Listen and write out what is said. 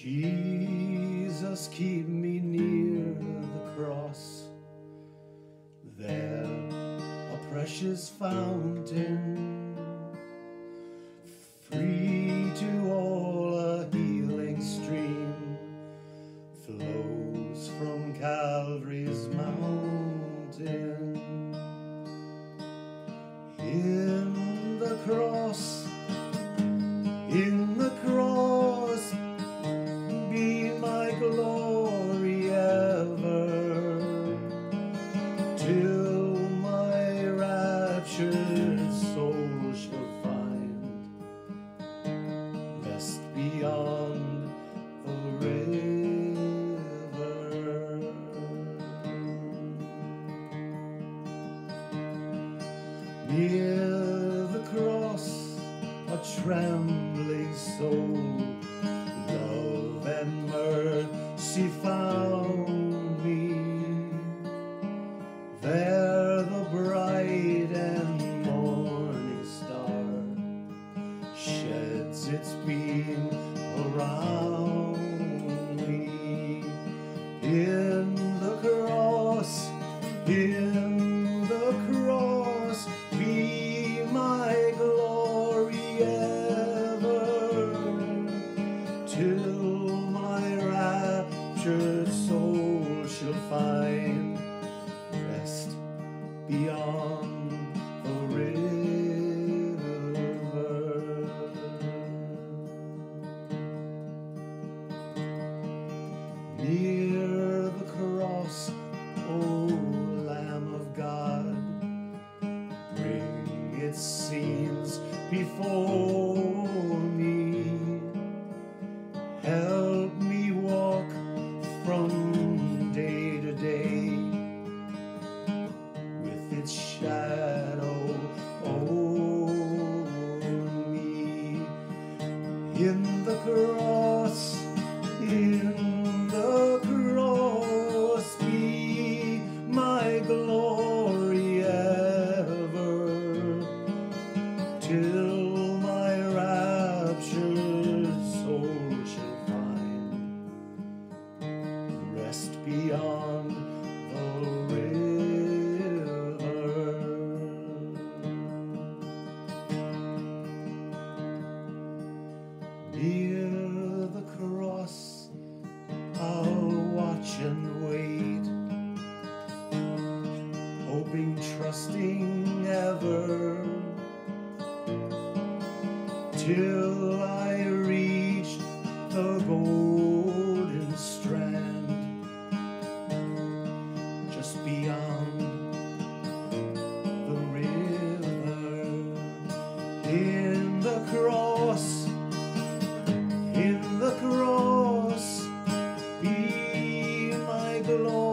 Jesus, keep me near the cross. There, a precious fountain, free to all, a healing stream flows from Calvary's mountain. In the cross, in the Near the cross, a trembling soul, love and mercy found me. There the bright and morning star sheds its beam In the cross, in the cross, be my glory ever, till my raptured soul shall find rest beyond Near the cross, I'll watch and wait, hoping, trusting ever, till I reach the golden strand, just beyond the river. In in